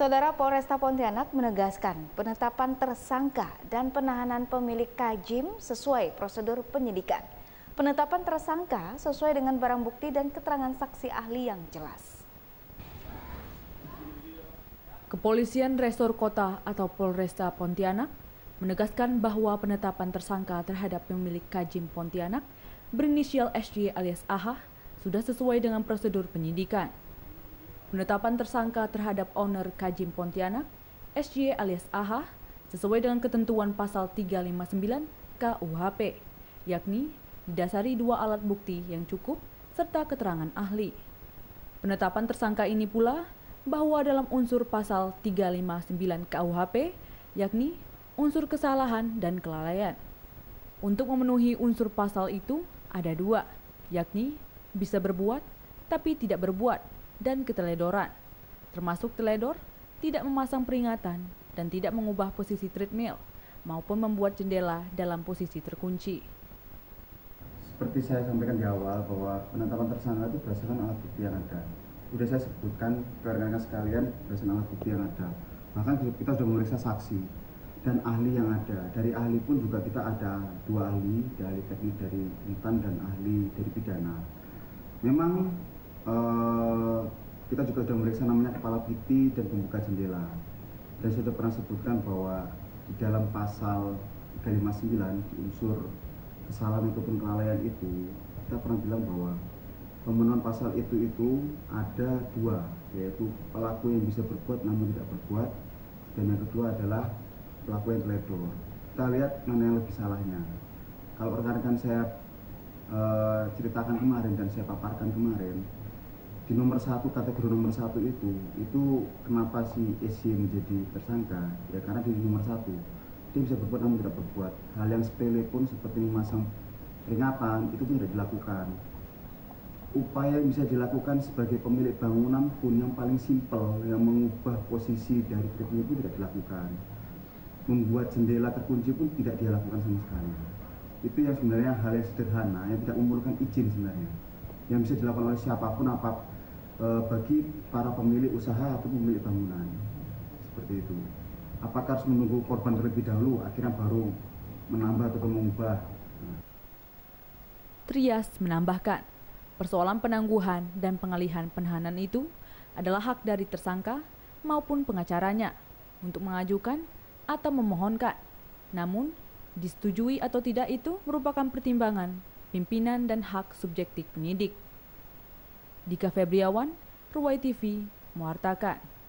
Saudara Polresta Pontianak menegaskan penetapan tersangka dan penahanan pemilik Kajim sesuai prosedur penyidikan. Penetapan tersangka sesuai dengan barang bukti dan keterangan saksi ahli yang jelas. Kepolisian Resor Kota atau Polresta Pontianak menegaskan bahwa penetapan tersangka terhadap pemilik Kajim Pontianak berinisial SJ alias AHA sudah sesuai dengan prosedur penyidikan. Penetapan tersangka terhadap owner Kajim Pontianak, SJ alias AHA, sesuai dengan ketentuan pasal 359 KUHP, yakni didasari dua alat bukti yang cukup serta keterangan ahli. Penetapan tersangka ini pula bahwa dalam unsur pasal 359 KUHP, yakni unsur kesalahan dan kelalaian. Untuk memenuhi unsur pasal itu ada dua, yakni bisa berbuat tapi tidak berbuat dan keteledoran, termasuk teledor, tidak memasang peringatan, dan tidak mengubah posisi treadmill, maupun membuat jendela dalam posisi terkunci. Seperti saya sampaikan di awal bahwa penetapan tersangka itu berdasarkan alat bukti yang ada. Sudah saya sebutkan ke rekan sekalian berdasarkan alat bukti yang ada. Bahkan kita sudah memeriksa saksi dan ahli yang ada. Dari ahli pun juga kita ada dua ahli, ahli teknik dari Intan dan ahli dari pidana. Memang uh, kita juga sudah memeriksa namanya kepala piti dan pembuka jendela. Dan sudah pernah sebutkan bahwa di dalam pasal 359 di unsur kesalahan ataupun kelalaian itu kita pernah bilang bahwa pemenuhan pasal itu itu ada dua yaitu pelaku yang bisa berbuat namun tidak berbuat dan yang kedua adalah pelaku yang teledor. Kita lihat mana yang lebih salahnya. Kalau rekan-rekan saya uh, ceritakan kemarin dan saya paparkan kemarin di nomor satu kategori nomor satu itu itu kenapa si SY menjadi tersangka? Ya karena di nomor satu. Dia bisa berbuat namun tidak berbuat. Hal yang sepele pun seperti memasang peringatan itu pun tidak dilakukan. Upaya yang bisa dilakukan sebagai pemilik bangunan pun yang paling simpel yang mengubah posisi dari tribun itu tidak dilakukan. Membuat jendela terkunci pun tidak dilakukan sama sekali. Itu yang sebenarnya hal yang sederhana yang tidak memerlukan izin sebenarnya. Yang bisa dilakukan oleh siapa pun apa bagi para pemilik usaha atau pemilik bangunan seperti itu apakah harus menunggu korban terlebih dahulu akhirnya baru menambah atau mengubah Trias menambahkan persoalan penangguhan dan pengalihan penahanan itu adalah hak dari tersangka maupun pengacaranya untuk mengajukan atau memohonkan. Namun, disetujui atau tidak itu merupakan pertimbangan pimpinan dan hak subjektif penyidik. Dika Febriawan, Ruwai TV, mewartakan.